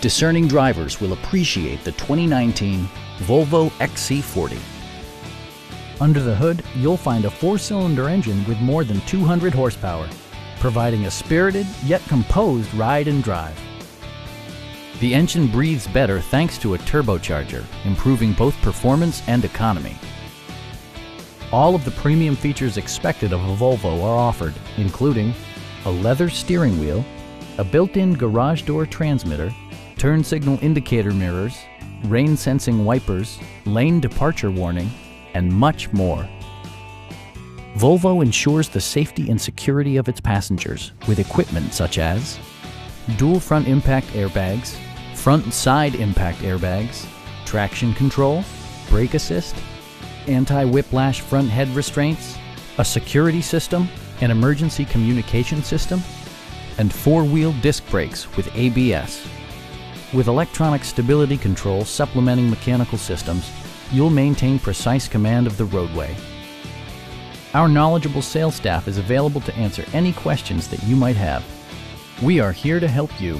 discerning drivers will appreciate the 2019 Volvo XC40. Under the hood, you'll find a four-cylinder engine with more than 200 horsepower, providing a spirited yet composed ride and drive. The engine breathes better thanks to a turbocharger, improving both performance and economy. All of the premium features expected of a Volvo are offered, including a leather steering wheel, a built-in garage door transmitter, turn signal indicator mirrors, rain sensing wipers, lane departure warning, and much more. Volvo ensures the safety and security of its passengers with equipment such as dual front impact airbags, front and side impact airbags, traction control, brake assist, anti-whiplash front head restraints, a security system, an emergency communication system, and four-wheel disc brakes with ABS. With electronic stability control supplementing mechanical systems, you'll maintain precise command of the roadway. Our knowledgeable sales staff is available to answer any questions that you might have. We are here to help you